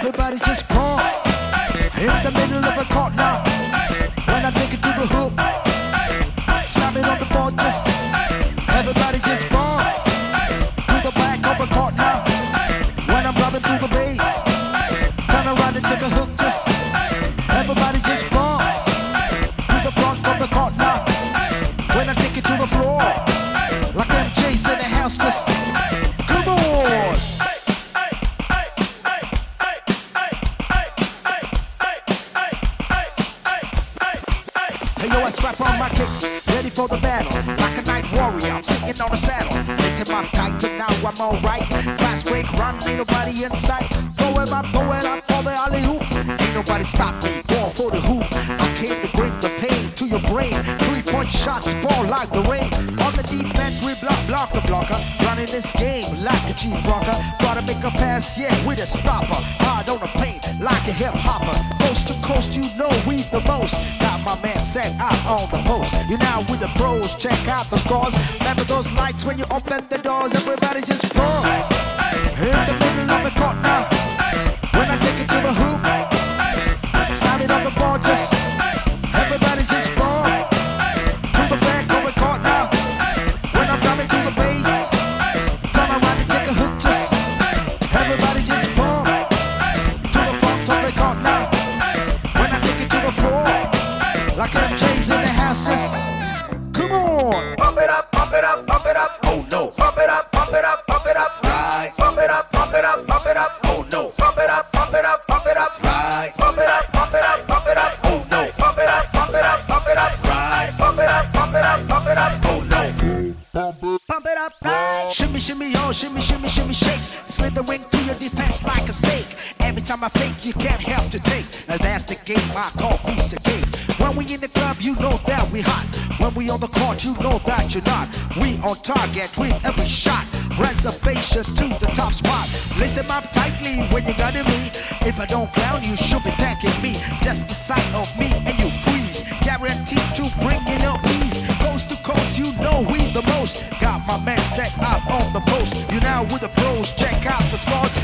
Everybody just pump in the middle of a court now. When I take it to the hoop, slam it on the floor. Just everybody just pump to the back of the court now. When I'm driving through the bass, turn around and take a hook. Just everybody just pump to the front of the court now. When I take it to the floor, like MJ's in the house, just Hey yo, I strap on my kicks, ready for the battle. Like a night warrior, I'm sitting on a saddle. Listen, I'm tight, and now I'm alright. Fast break, run, ain't nobody in sight. Going up, going up for the alley-oop. Ain't nobody stop me, going for the hoop. I came to bring the pain to your brain. Three point shots ball like the rain. On the defense, we block, block the blocker. Running this game like a Jeep rocker. Gotta make a pass, yeah, with a stopper. Hard on the paint, like a hip hopper. Coast you know we the most. Got my man set out on the post. You now with the pros, check out the scores. Remember those nights when you open the doors, everybody just pump. In the middle of the court now. When I take it to the hoop, slam it on the ball, just like MJ's in the house, just come on. Pump it up, pump it up, pump it up. Oh no. Pump it up, pump it up, pump it up. Right. Pump it up, pump it up, pump it up. Oh no. Pump it up, pump it up, pump it up. Right. Pump it up, pump it up, pump it up. Oh no. Pump it up, pump it up, pump it up. Right. Pump it up, pump it up, pump it up. Oh no. Pump it up, right. Shimmy, shimmy, oh, shimmy, shimmy, shimmy, shake. Slithering through your defense like a snake. Every time I fake, you can't help to take. Now that's the game I call piece of cake. We in the club, you know that we hot. When we on the court, you know that you're not. We on target with every shot. Reservation to the top spot. Listen up tightly when you got me. If I don't clown, you should be thanking me. Just the sight of me and you freeze. Guaranteed to bring in your ease. Coast to coast, you know we the most. Got my man set up on the post. You now with the pros, check out the scores.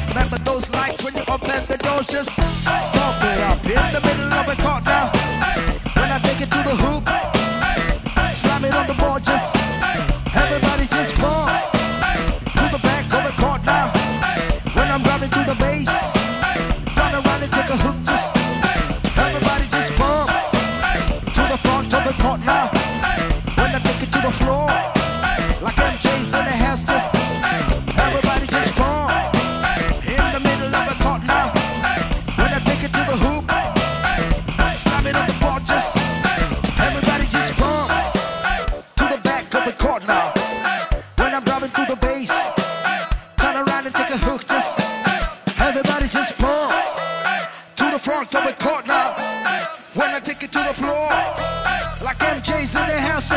To the base, turn around and take a hook, just everybody just to the front of the court now. When I take it to the floor, like MJ's front of the court now. When I take it to the floor, like MJ's in the house,